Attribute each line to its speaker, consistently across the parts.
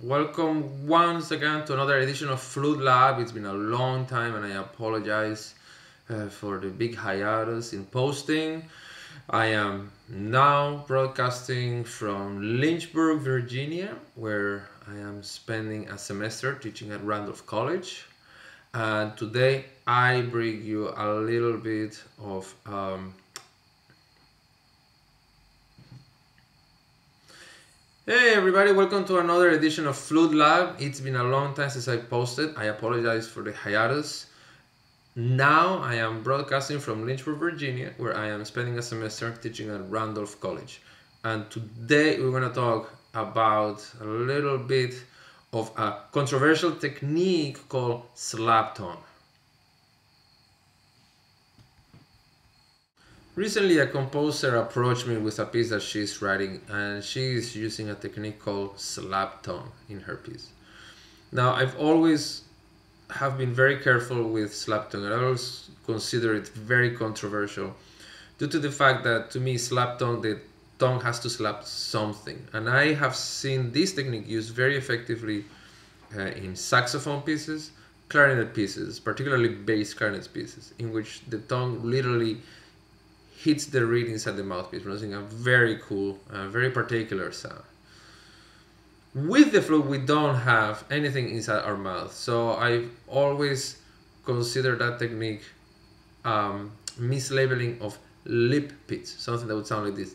Speaker 1: Welcome once again to another edition of Flute Lab. It's been a long time and I apologize uh, for the big hiatus in posting. I am now broadcasting from Lynchburg, Virginia, where I am spending a semester teaching at Randolph College. And today I bring you a little bit of um, Hey everybody, welcome to another edition of Flute Lab. It's been a long time since I posted. I apologize for the hiatus. Now I am broadcasting from Lynchburg, Virginia, where I am spending a semester teaching at Randolph College. And today we're going to talk about a little bit of a controversial technique called slap tongue. Recently, a composer approached me with a piece that she's writing, and she is using a technique called slap tongue in her piece. Now, I've always have been very careful with slap tongue, and I always consider it very controversial, due to the fact that to me, slap tongue, the tongue has to slap something, and I have seen this technique used very effectively uh, in saxophone pieces, clarinet pieces, particularly bass clarinet pieces, in which the tongue literally hits the reed inside the mouthpiece, producing a very cool, uh, very particular sound. With the flute, we don't have anything inside our mouth, so I've always considered that technique um, mislabeling of lip pitch, something that would sound like this.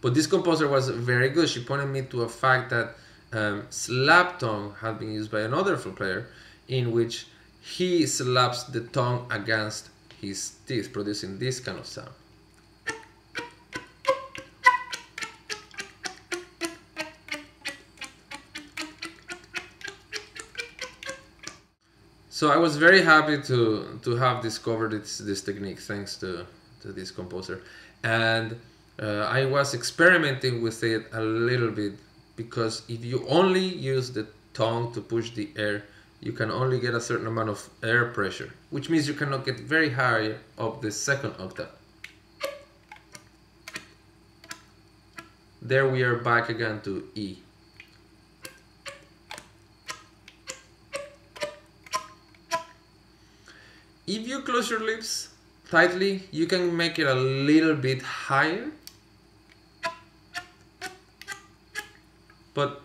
Speaker 1: But this composer was very good. She pointed me to a fact that um, slap tongue had been used by another flute player, in which he slaps the tongue against his teeth producing this kind of sound. So I was very happy to to have discovered this, this technique thanks to, to this composer. And uh, I was experimenting with it a little bit because if you only use the tongue to push the air, you can only get a certain amount of air pressure, which means you cannot get very high up the second octave. There we are back again to E. If you close your lips tightly, you can make it a little bit higher. But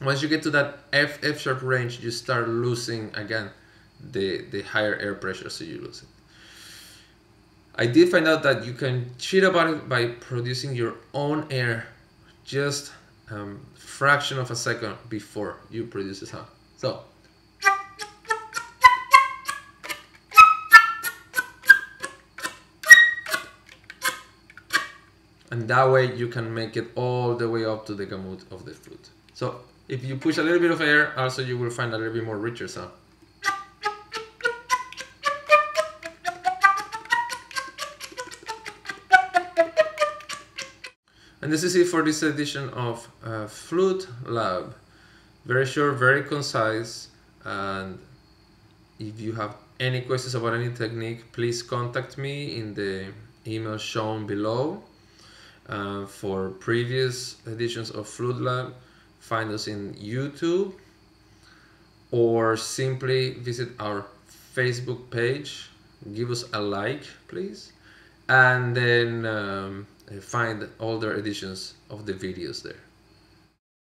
Speaker 1: once you get to that F F sharp range, you start losing again the the higher air pressure, so you lose it. I did find out that you can cheat about it by producing your own air just um, fraction of a second before you produce the sound. So. And that way you can make it all the way up to the gamut of the flute. So if you push a little bit of air, also you will find a little bit more richer sound. And this is it for this edition of uh, Flute Lab. Very short, very concise, and if you have any questions about any technique, please contact me in the email shown below. Uh, for previous editions of Flute Lab, find us in YouTube or simply visit our Facebook page. Give us a like, please, and then um, find older editions of the videos there.